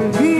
I'm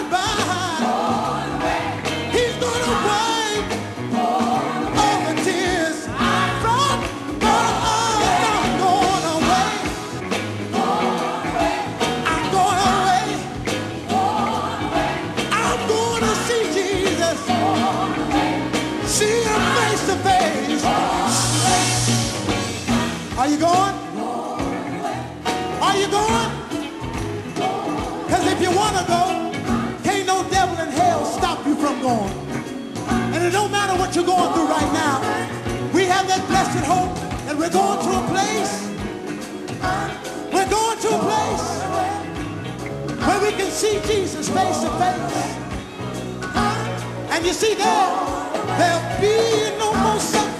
Are you going? Are you going? Because if you want to go, can't no devil in hell stop you from going. And it don't matter what you're going through right now. We have that blessed hope that we're going to a place. We're going to a place where we can see Jesus face to face. And you see there, there'll be no more suffering.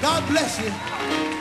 God bless you.